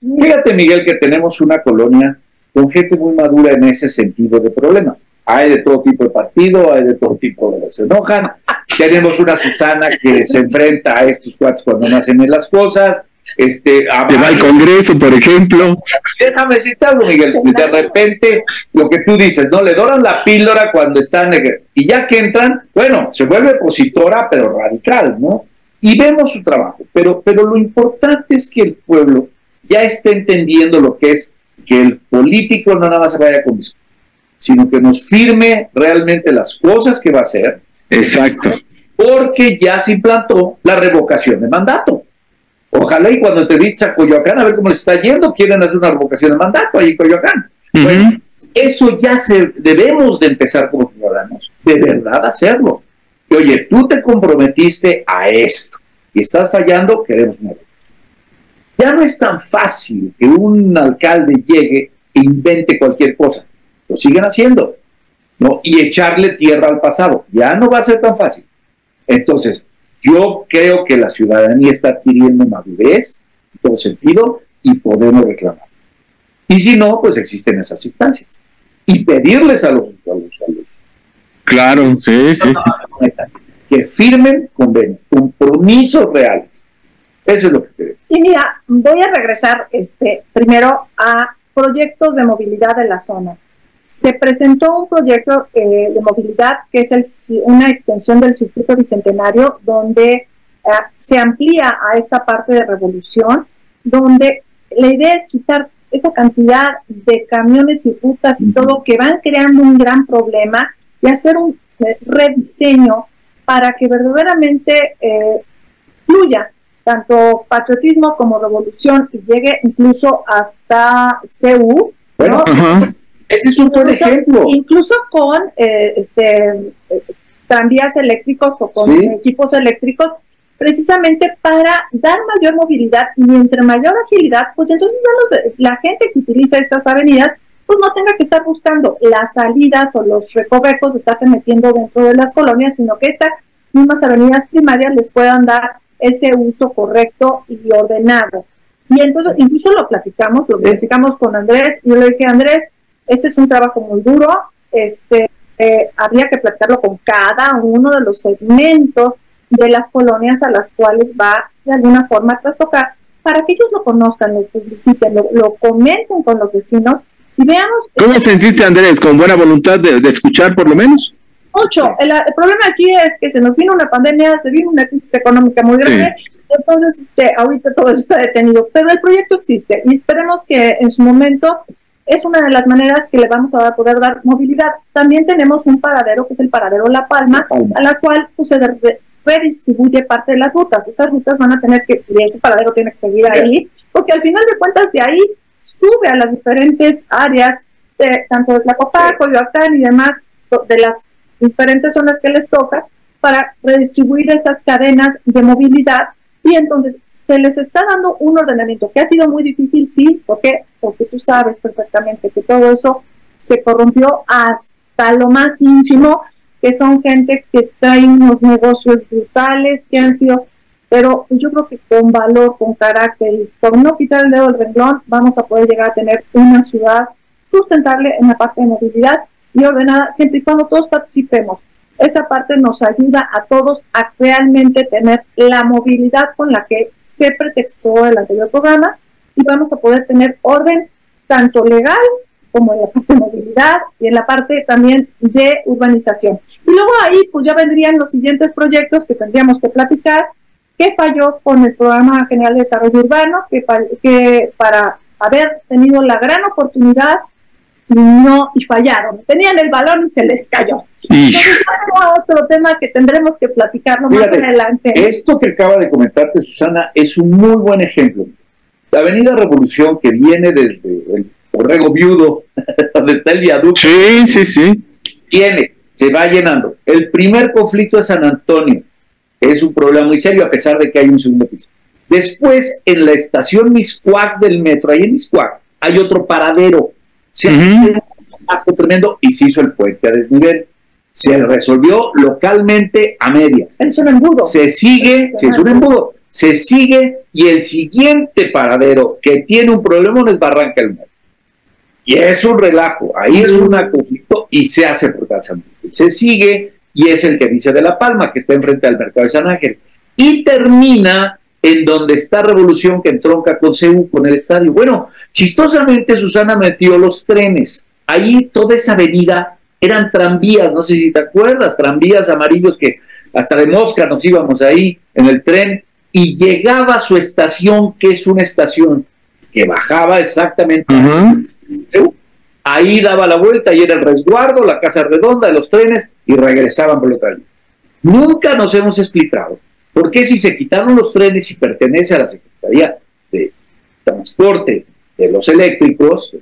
Fíjate, Miguel, que tenemos una colonia con gente muy madura en ese sentido de problemas. Hay de todo tipo de partido, hay de todo tipo de los se enojan. Tenemos una Susana que se enfrenta a estos cuates cuando no hacen las cosas. Este, que va al Congreso, por ejemplo. Déjame citarlo, Miguel. De repente, lo que tú dices, ¿no? Le doran la píldora cuando están. Y ya que entran, bueno, se vuelve opositora, pero radical, ¿no? Y vemos su trabajo. Pero, pero lo importante es que el pueblo ya esté entendiendo lo que es que el político no nada más se vaya con discurso, sino que nos firme realmente las cosas que va a hacer. Exacto. Porque ya se implantó la revocación de mandato. Ojalá y cuando te dice a Coyoacán, a ver cómo le está yendo, quieren hacer una revocación de mandato ahí en Coyoacán. Bueno, eso ya se, debemos de empezar como ciudadanos, de verdad hacerlo. Y, oye, tú te comprometiste a esto y estás fallando, queremos una ya no es tan fácil que un alcalde llegue e invente cualquier cosa. Lo siguen haciendo, ¿no? Y echarle tierra al pasado. Ya no va a ser tan fácil. Entonces, yo creo que la ciudadanía está adquiriendo madurez en todo sentido y podemos reclamar. Y si no, pues existen esas instancias. Y pedirles a los, a Claro, sí, sí. que firmen convenios, compromisos reales. Eso es lo que queremos. Y mira, voy a regresar este, primero a proyectos de movilidad de la zona. Se presentó un proyecto eh, de movilidad que es el, una extensión del circuito bicentenario donde eh, se amplía a esta parte de revolución, donde la idea es quitar esa cantidad de camiones y rutas y todo que van creando un gran problema y hacer un eh, rediseño para que verdaderamente fluya tanto patriotismo como revolución y llegue incluso hasta CU. Bueno, ese es un buen ejemplo. Incluso con eh, este tranvías eléctricos o con equipos eléctricos, precisamente para dar mayor movilidad y entre mayor agilidad, pues entonces la gente que utiliza estas avenidas pues no tenga que estar buscando las salidas o los recovecos, estarse metiendo dentro de las colonias, sino que estas mismas avenidas primarias les puedan dar ese uso correcto y ordenado. Y entonces, incluso lo platicamos, lo platicamos con Andrés, y yo le dije, Andrés, este es un trabajo muy duro, este, eh, habría que platicarlo con cada uno de los segmentos de las colonias a las cuales va de alguna forma a trastocar, para que ellos lo conozcan, lo publiciten, lo, comenten con los vecinos y veamos. ¿Cómo sentiste, Andrés? ¿Con buena voluntad de escuchar por lo menos? Mucho. El, problema aquí es que se nos vino una pandemia, se vino una crisis económica muy grande, entonces este, ahorita todo eso está detenido, pero el proyecto existe y esperemos que en su momento es una de las maneras que le vamos a poder dar movilidad. También tenemos un paradero que es el paradero La Palma, a la cual pues, se redistribuye parte de las rutas. Esas rutas van a tener que, y ese paradero tiene que seguir ahí, porque al final de cuentas de ahí sube a las diferentes áreas, de, tanto de la Copa, Coyoacán y demás, de las diferentes zonas que les toca para redistribuir esas cadenas de movilidad y entonces se les está dando un ordenamiento que ha sido muy difícil, sí, ¿por qué? Porque tú sabes perfectamente que todo eso se corrompió hasta lo más íntimo, que son gente que trae unos negocios brutales, que han sido, pero yo creo que con valor, con carácter y con no quitar el dedo del renglón, vamos a poder llegar a tener una ciudad sustentable en la parte de movilidad y ordenada siempre y cuando todos participemos. Esa parte nos ayuda a todos a realmente tener la movilidad con la que se pretextó el anterior programa y vamos a poder tener orden tanto legal como en la parte de movilidad y en la parte también de urbanización. Y luego ahí pues ya vendrían los siguientes proyectos que tendríamos que platicar, qué falló con el Programa General de Desarrollo Urbano, que, que para haber tenido la gran oportunidad no y fallaron. Tenían el balón y se les cayó. Entonces, otro tema que tendremos que platicarlo más adelante. Esto que acaba de comentarte, Susana, es un muy buen ejemplo. La Avenida Revolución, que viene desde el Borrego Viudo, donde está el viaducto. Sí, sí, sí. Viene, se va llenando. El primer conflicto es San Antonio. Es un problema muy serio, a pesar de que hay un segundo piso. Después, en la estación Miscuac del metro, ahí en Miscuac, hay otro paradero se hizo un tremendo y se hizo el puente a desnivel. Se resolvió localmente a medias. Es un embudo. Se sigue, es un embudo. Se sigue y el siguiente paradero que tiene un problema es Barranca del Mar. Y es un relajo, ahí es un conflicto y se hace por Se sigue y es el que dice de La Palma, que está enfrente al mercado de San Ángel. Y termina en donde está Revolución que entronca con CEU, con el estadio. Bueno, chistosamente Susana metió los trenes. Ahí toda esa avenida eran tranvías, no sé si te acuerdas, tranvías amarillos que hasta de mosca nos íbamos ahí en el tren y llegaba a su estación, que es una estación que bajaba exactamente. Ahí daba la vuelta y era el resguardo, la casa redonda de los trenes y regresaban por otra Nunca nos hemos explicado ¿Por qué si se quitaron los trenes y pertenece a la Secretaría de Transporte de los Eléctricos,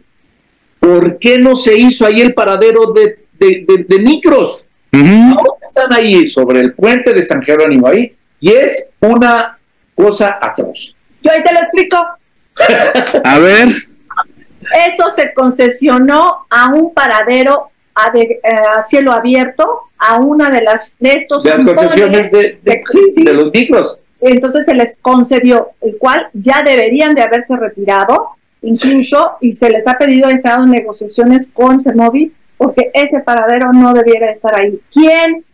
¿por qué no se hizo ahí el paradero de, micros? Ahora están ahí sobre el puente de San Jerónimo ahí y es una cosa atroz. Yo ahí te lo explico. a ver. Eso se concesionó a un paradero a, eh, cielo abierto a una de las de estos de concesiones de, los micros. Entonces se les concedió, el cual ya deberían de haberse retirado, incluso, y se les ha pedido entrar en negociaciones con CEMOVI, porque ese paradero no debiera estar ahí. ¿Quién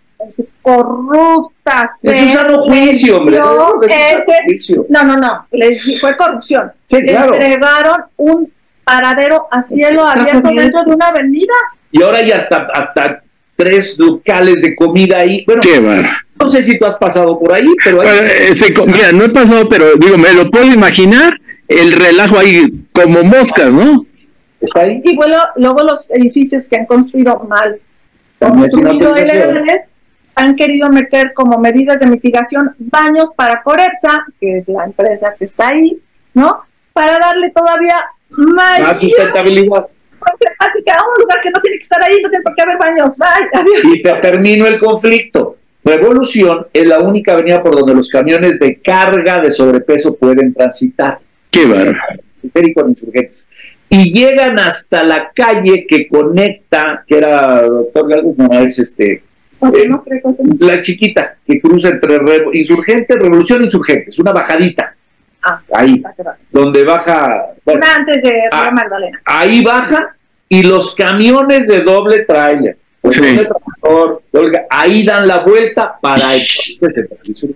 corrupta. Es un juicio, hombre. no, no, no, les fue corrupción. Sí, claro. entregaron un paradero a cielo abierto dentro de una avenida. Y ahora hay hasta, hasta tres locales de comida ahí. Bueno, Qué no sé si tú has pasado por ahí, pero... Hay... mira, no he pasado, pero digo, me lo puedo imaginar, el relajo ahí como moscas, ¿no? Está ahí. Y bueno, luego los edificios que han construido mal, construido han querido meter como medidas de mitigación baños para Corepsa, que es la empresa que está ahí, ¿no? Para darle todavía más sustentabilidad a un lugar que no tiene que estar ahí, no tiene por qué haber baños. Y te termino el conflicto. Revolución es la única avenida por donde los camiones de carga de sobrepeso pueden transitar. Qué bárbaro. insurgentes. Y llegan hasta la calle que conecta, que era, doctor no, es este, eh, la chiquita que cruza entre insurgentes, revolución insurgentes, una bajadita. Ah, ahí, donde baja. antes de ah, Magdalena. Ahí baja y los camiones de doble trailer, ahí dan la vuelta para el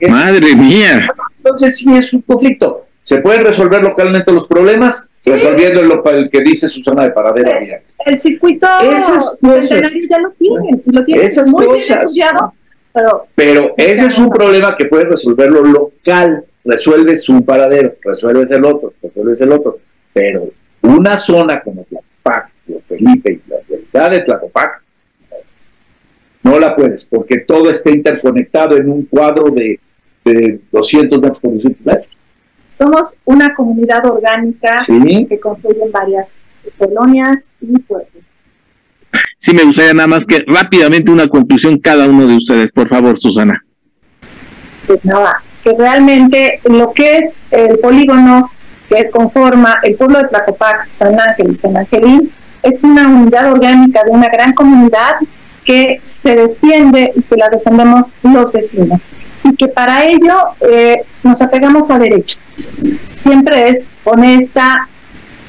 Madre mía. Entonces sí es un conflicto. Se pueden resolver localmente los problemas, resolviendo lo, el que dice Susana de Paradera. El, el circuito Esas cosas, ya lo tienen, lo tienen esas muy cosas, bien estudiado, pero, pero ese es un problema que puede resolverlo local. Resuelves un paradero, resuelves el otro, resuelves el otro. Pero una zona como Tlacopac, Felipe y la realidad de Tlacopac, no la puedes, porque todo está interconectado en un cuadro de, de 200 metros por 200 metros. Somos una comunidad orgánica que construyen varias colonias y pueblos. Sí, me gustaría nada más que rápidamente una conclusión cada uno de ustedes, por favor, Susana. Pues nada, que realmente lo que es el polígono que conforma el pueblo de Tlacopac, San Ángel y San Angelín, es una unidad orgánica de una gran comunidad que se defiende y que la defendemos los vecinos. Y que para ello eh, nos apegamos a derecho. Siempre es con esta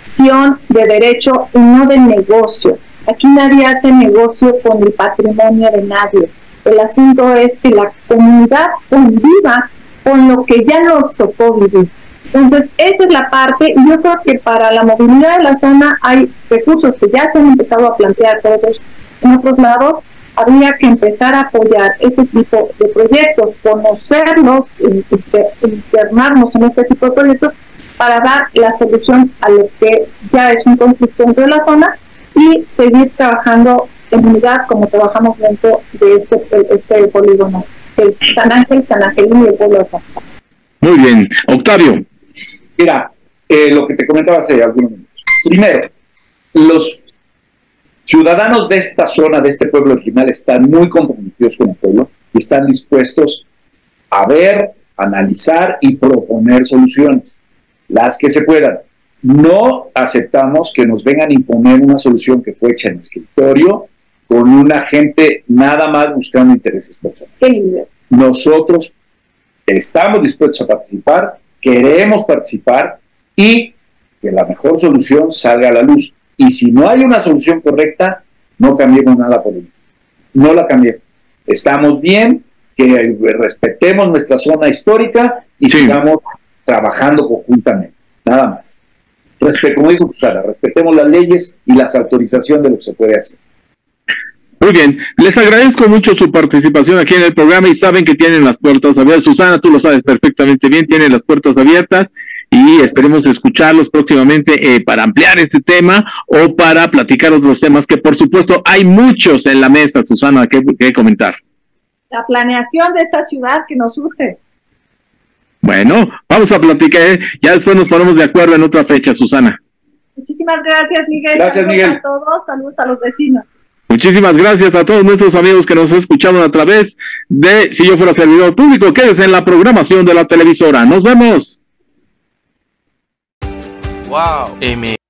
acción de derecho y no de negocio. Aquí nadie hace negocio con el patrimonio de nadie. El asunto es que la comunidad conviva con lo que ya nos tocó vivir. Entonces, esa es la parte, yo creo que para la movilidad de la zona hay recursos que ya se han empezado a plantear por otros, en otros lados, habría que empezar a apoyar ese tipo de proyectos, conocerlos, este, internarnos en este tipo de proyectos para dar la solución a lo que ya es un conflicto dentro de la zona y seguir trabajando en unidad como trabajamos dentro de este, este polígono, que es San Ángel, San Angelín y el pueblo de Muy bien. Octavio. Mira, eh, lo que te comentaba hace algunos minutos. Primero, los ciudadanos de esta zona, de este pueblo original, están muy comprometidos con el pueblo y están dispuestos a ver, analizar y proponer soluciones, las que se puedan. No aceptamos que nos vengan a imponer una solución que fue hecha en escritorio con una gente nada más buscando intereses personales. Nosotros estamos dispuestos a participar, queremos participar y que la mejor solución salga a la luz. Y si no hay una solución correcta, no cambiemos nada por ello. No la cambiemos. Estamos bien, que respetemos nuestra zona histórica y sigamos trabajando conjuntamente. Nada más. como dijo Susana, respetemos las leyes y las autorizaciones de lo que se puede hacer. Muy bien, les agradezco mucho su participación aquí en el programa y saben que tienen las puertas abiertas. Susana, tú lo sabes perfectamente bien, tienen las puertas abiertas y esperemos escucharlos próximamente eh, para ampliar este tema o para platicar otros temas que por supuesto hay muchos en la mesa, Susana, que, que comentar. La planeación de esta ciudad que nos surge. Bueno, vamos a platicar, ¿eh? ya después nos ponemos de acuerdo en otra fecha, Susana. Muchísimas gracias, Miguel. Gracias, saludos Miguel. a todos, saludos a los vecinos. Muchísimas gracias a todos nuestros amigos que nos han escuchado a través de Si yo fuera servidor público. Quédese en la programación de la televisora. Nos vemos. Wow. M